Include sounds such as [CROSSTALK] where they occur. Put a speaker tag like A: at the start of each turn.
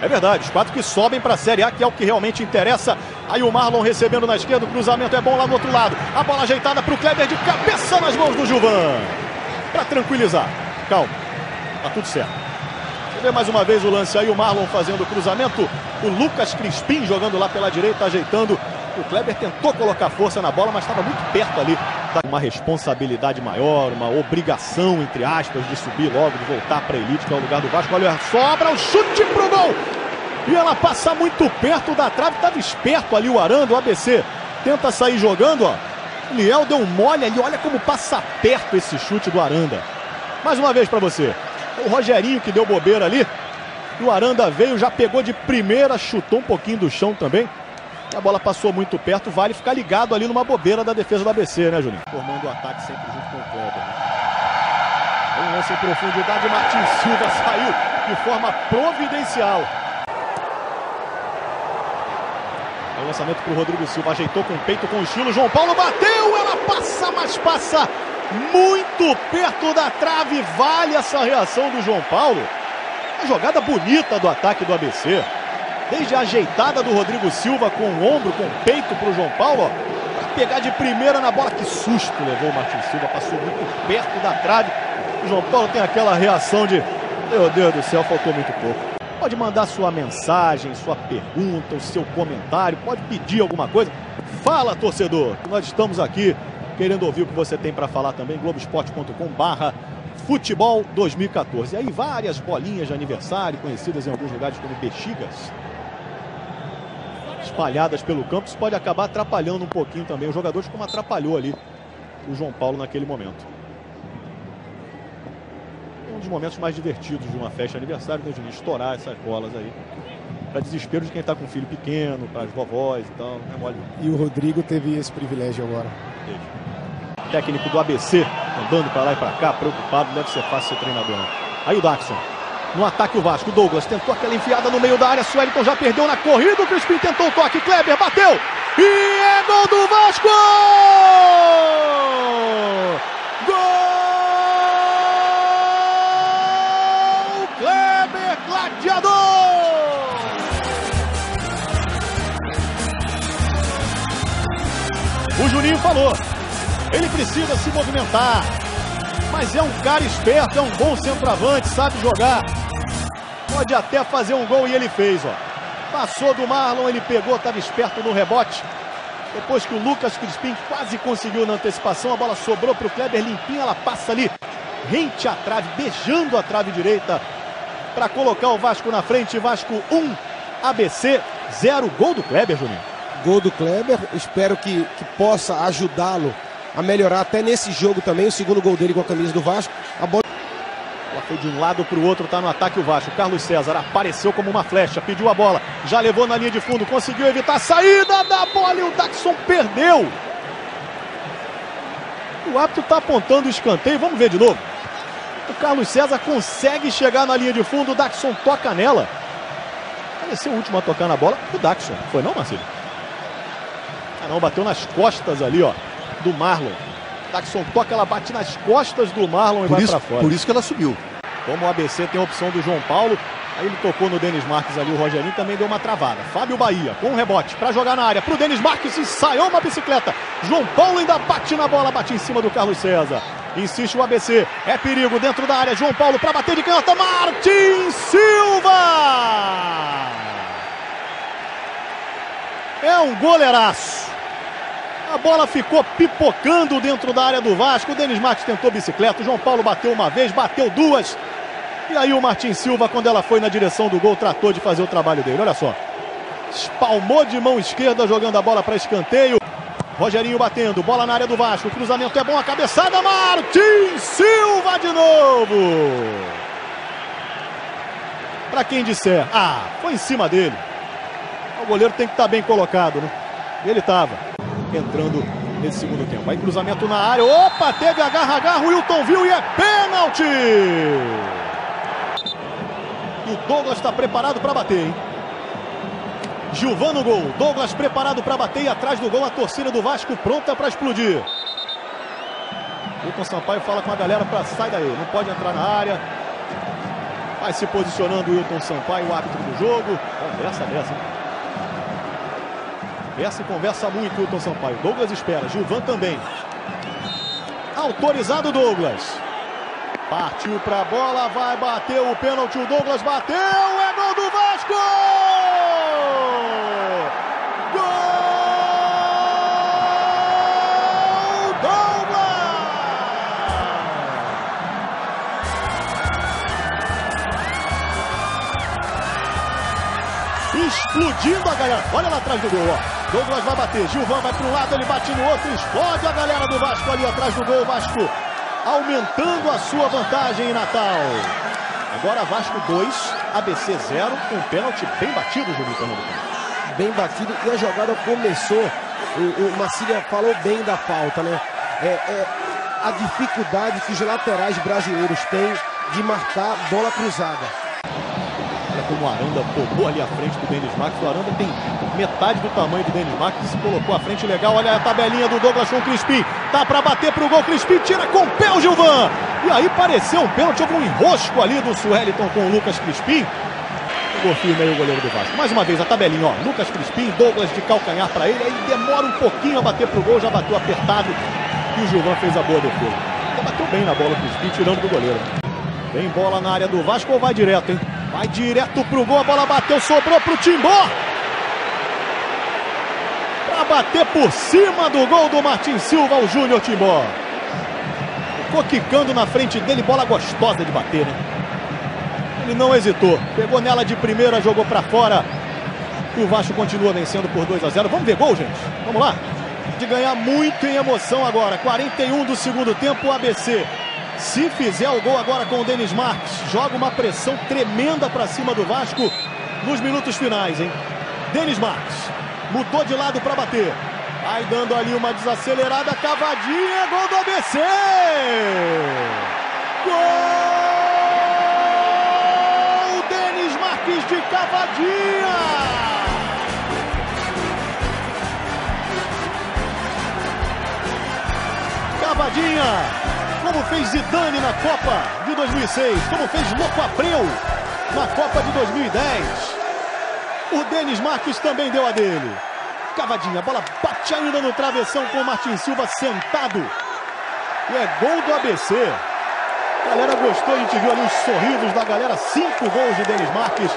A: É verdade, os quatro que sobem para a Série A, que é o que realmente interessa. Aí o Marlon recebendo na esquerda, o cruzamento é bom lá no outro lado. A bola ajeitada para o Kleber de cabeça nas mãos do Gilvan. Para tranquilizar. Calma, tá tudo certo. Você vê mais uma vez o lance aí, o Marlon fazendo o cruzamento. O Lucas Crispim jogando lá pela direita, ajeitando. O Kleber tentou colocar força na bola, mas estava muito perto ali. Uma responsabilidade maior, uma obrigação, entre aspas, de subir logo, de voltar para a elite, que é o lugar do Vasco. Olha, sobra o chute pro gol! E ela passa muito perto da trave, estava esperto ali o Aranda, o ABC. Tenta sair jogando, ó. Liel deu um mole ali, olha como passa perto esse chute do Aranda. Mais uma vez para você. O Rogerinho que deu bobeira ali. O Aranda veio, já pegou de primeira, chutou um pouquinho do chão também. A bola passou muito perto, vale ficar ligado ali numa bobeira da defesa do ABC, né, Juninho? Formando o ataque sempre junto com o Kleber. Né? Um lance em profundidade, Martins Silva [LAUGHS] saiu de forma providencial. O lançamento para o Rodrigo Silva, ajeitou com o peito, com o estilo. João Paulo bateu, ela passa, mas passa muito perto da trave. Vale essa reação do João Paulo. Uma jogada bonita do ataque do ABC. Desde a ajeitada do Rodrigo Silva com o ombro, com o peito para o João Paulo, para pegar de primeira na bola. Que susto levou o Martins Silva, passou muito perto da trave. O João Paulo tem aquela reação de: Meu Deus do céu, faltou muito pouco. Pode mandar sua mensagem, sua pergunta, o seu comentário, pode pedir alguma coisa. Fala, torcedor, nós estamos aqui querendo ouvir o que você tem para falar também. Globoesporte.com/barra Futebol 2014. E aí várias bolinhas de aniversário, conhecidas em alguns lugares como bexigas, espalhadas pelo campo. Isso pode acabar atrapalhando um pouquinho também os jogadores, como atrapalhou ali o João Paulo naquele momento. É um dos momentos mais divertidos de uma festa de aniversário, né, Juninho? Estourar essas bolas aí. Para desespero de quem está com filho pequeno, para as vovós e tal. Não é mole.
B: E o Rodrigo teve esse privilégio agora.
A: Teve. Técnico do ABC, andando para lá e para cá, preocupado, deve ser fácil ser treinador. Não. Aí o Daxon. No ataque o Vasco, Douglas tentou aquela enfiada no meio da área, Suelton já perdeu na corrida, o Crispim tentou o toque, Kleber bateu e é gol do Vasco! Gol! Kleber Gladiador! O Juninho falou, ele precisa se movimentar, mas é um cara esperto, é um bom centroavante, sabe jogar. Pode até fazer um gol e ele fez, ó. Passou do Marlon, ele pegou, estava esperto no rebote. Depois que o Lucas Crispim quase conseguiu na antecipação, a bola sobrou para o Kleber limpinha, ela passa ali, rente à trave, beijando a trave direita, para colocar o Vasco na frente. Vasco 1, ABC 0. Gol do Kleber, Juninho.
B: Gol do Kleber, espero que, que possa ajudá-lo a melhorar até nesse jogo também. O segundo gol dele com a camisa do Vasco. A bola
A: ela foi de um lado para o outro, está no ataque o Vasco. Carlos César apareceu como uma flecha, pediu a bola, já levou na linha de fundo, conseguiu evitar a saída da bola e o Daxon perdeu. O árbitro está apontando o escanteio, vamos ver de novo. O Carlos César consegue chegar na linha de fundo, o Daxon toca nela. Pareceu o último a tocar na bola, o Daxon. Foi não, Marcelo? Ah não, bateu nas costas ali, ó, do Marlon. Daxon toca, ela bate nas costas do Marlon e
C: por
A: vai para fora.
C: Por isso que ela subiu.
A: Como o ABC tem a opção do João Paulo, aí ele tocou no Denis Marques ali, o Rogerinho também deu uma travada. Fábio Bahia com um rebote para jogar na área, pro Denis Marques ensaiou uma bicicleta. João Paulo ainda bate na bola, bate em cima do Carlos César. Insiste o ABC, é perigo dentro da área. João Paulo para bater de canhota, Martins Silva! É um goleiraço. A bola ficou pipocando dentro da área do Vasco. O Denis Marques tentou bicicleta. O João Paulo bateu uma vez, bateu duas. E aí o Martins Silva, quando ela foi na direção do gol, tratou de fazer o trabalho dele. Olha só. Espalmou de mão esquerda, jogando a bola para escanteio. Rogerinho batendo, bola na área do Vasco. O cruzamento é bom, a cabeçada. Martins Silva de novo. Para quem disser, ah, foi em cima dele. O goleiro tem que estar bem colocado, né? Ele estava entrando nesse segundo tempo. Aí cruzamento na área. Opa, teve agarra-agarra. O Wilton viu e é pênalti. O Douglas está preparado para bater, hein? Gilvan no gol. Douglas preparado para bater e atrás do gol a torcida do Vasco pronta para explodir. Wilton Sampaio fala com a galera para sair daí. Não pode entrar na área. Vai se posicionando o Wilton Sampaio, o árbitro do jogo. Conversa dessa. Essa conversa muito, Wilton Sampaio. Douglas espera, Gilvan também. Autorizado Douglas. Partiu para a bola, vai bater o pênalti. O Douglas bateu, é gol do Vasco! explodindo a galera. Olha lá atrás do gol, ó. Douglas vai bater, Gilvan vai para um lado, ele bate no outro, explode a galera do Vasco ali atrás do gol. Vasco aumentando a sua vantagem em Natal. Agora Vasco 2, ABC 0, um pênalti bem batido, Júlio Pernambucano.
B: Bem batido e a jogada começou, o, o Marcília falou bem da falta, né? É, é, a dificuldade que os laterais brasileiros têm de marcar bola cruzada
A: como o Aranda roubou ali à frente do Denis Max. O Aranda tem metade do tamanho do Denis Max se colocou à frente legal. Olha a tabelinha do Douglas com o Crispim. Tá para bater pro gol. Crispim tira com o pé o Gilvan. E aí pareceu um pênalti. Houve um enrosco ali do Sueliton com o Lucas Crispim. Pegou firme aí o goleiro do Vasco. Mais uma vez a tabelinha, ó. Lucas Crispim, Douglas de calcanhar para ele. Aí demora um pouquinho a bater pro gol. Já bateu apertado. E o Gilvan fez a boa defesa. Bateu bem na bola o Crispim, tirando do goleiro. Vem bola na área do Vasco ou vai direto, hein? Vai direto pro gol, a bola bateu, sobrou pro Timbó. Pra bater por cima do gol do Martin Silva, o Júnior Timbó. Ficou quicando na frente dele, bola gostosa de bater, né? Ele não hesitou, pegou nela de primeira, jogou para fora. E o Vasco continua vencendo por 2 a 0. Vamos ver gol, gente? Vamos lá. De ganhar muito em emoção agora. 41 do segundo tempo, o ABC se fizer o gol agora com o Denis Marques, joga uma pressão tremenda para cima do Vasco nos minutos finais, hein? Denis Marques mudou de lado para bater. Vai dando ali uma desacelerada, cavadinha, gol do ABC! Gol! Denis Marques de cavadinha! Cavadinha como fez Zidane na Copa de 2006, como fez Louco Abreu na Copa de 2010. O Denis Marques também deu a dele. Cavadinha, a bola bate ainda no travessão com o Martin Silva sentado. E é gol do ABC. A galera gostou, a gente viu ali os sorrisos da galera. Cinco gols de Denis Marques.